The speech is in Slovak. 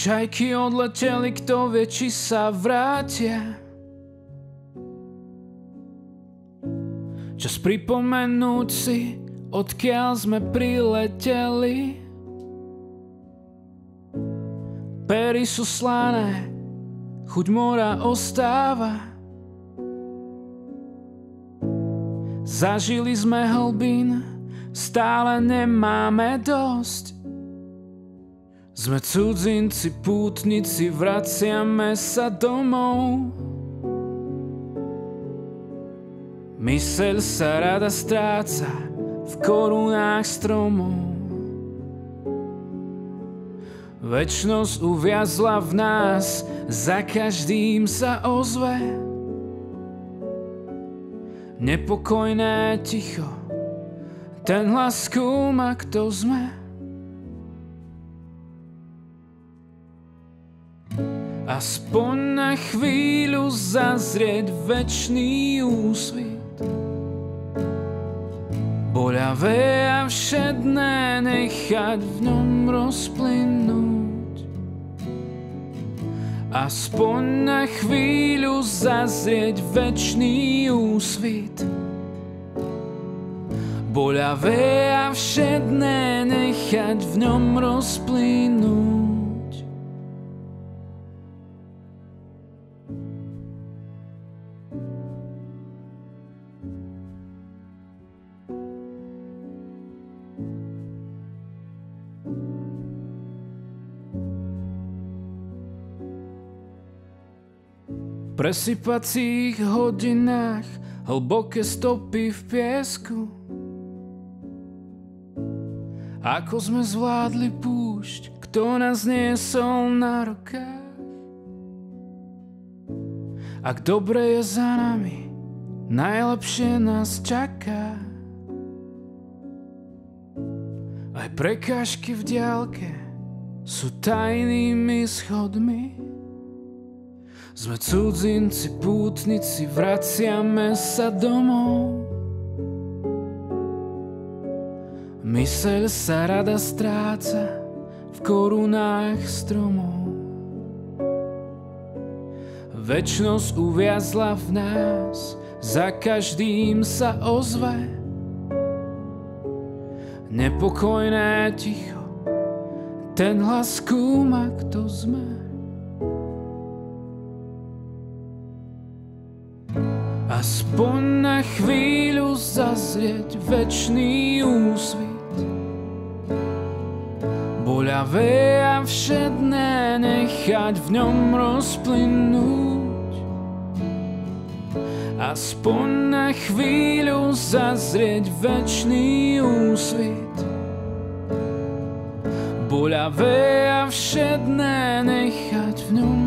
Čajky odleteli, kto vie, či sa vrátia. Čas pripomenúť si, odkiaľ sme prileteli. Pery sú slané, chuť mora ostáva. Zažili sme hlbín, stále nemáme dosť. Sme cudzinci, pútnici, vraciame sa domov. Myseľ sa rada stráca v korunách stromov. Večnosť uviazla v nás, za každým sa ozve. Nepokojné ticho, ten hlas skúma, kto sme. Aspoň na chvíľu zazrieť večný úsvit. Boľavé a všedné nechať v ňom rozplynúť. Aspoň na chvíľu zazrieť večný úsvit. Boľavé a všedné nechať v ňom rozplynúť. Presypacích hodinách hlboké stopy v piesku. Ako sme zvládli púšť, kto nás niesol na rukách. Ak dobre je za nami, najlepšie nás čaká. Aj prekážky v diálke sú tajnými schodmi. Sme cudzinci, pútnici, vraciame sa domov. Myseľ sa rada stráca v korunách stromov. Večnosť uviazla v nás, za každým sa ozve. Nepokojné ticho, ten hlas skúma, kto sme. Aspoň na chvíľu zazrieť večný úsvit. Boľavé a všedné nechať v ňom rozplynúť. Aspoň na chvíľu zazrieť večný úsvit. Boľavé a všedné nechať v ňom.